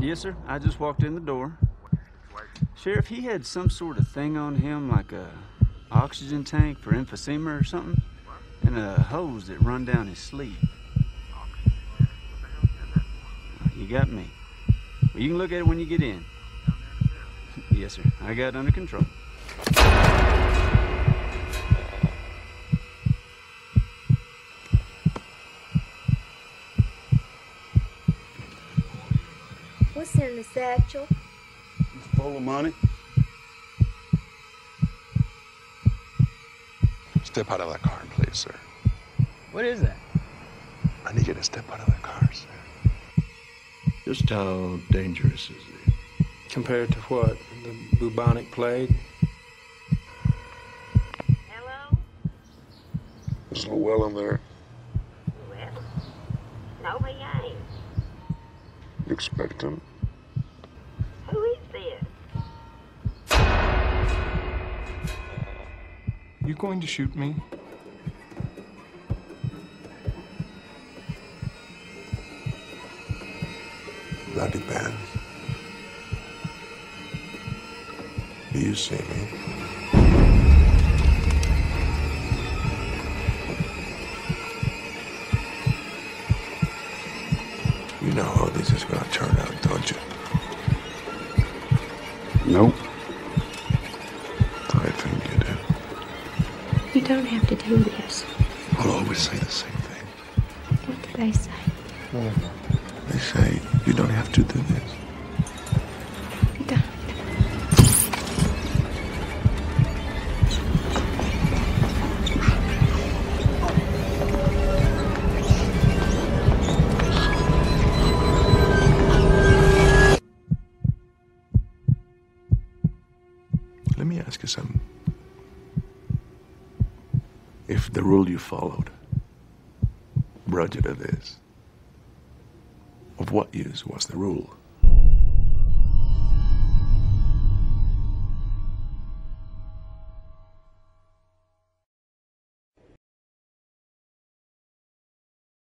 Yes, sir. I just walked in the door. Sheriff, he had some sort of thing on him, like a oxygen tank for emphysema or something, and a hose that run down his sleeve. You got me. Well, you can look at it when you get in. Yes, sir. I got it under control. What's in the satchel? It's full of money. Step out of that car, please, sir. What is that? I need you to step out of that car, sir. Just how dangerous is it? Compared to what? The bubonic plague? Hello? There's no well in there. Well, no, he ain't. You expect him? Who is this? You going to shoot me? That depends. Do you see me? You know how this is gonna turn out, don't you? Nope. I think you do. You don't have to do this. I'll always say the same thing. What do they say? They say you don't have to do this. Let me ask you something. If the rule you followed brought you to this, of what use was the rule?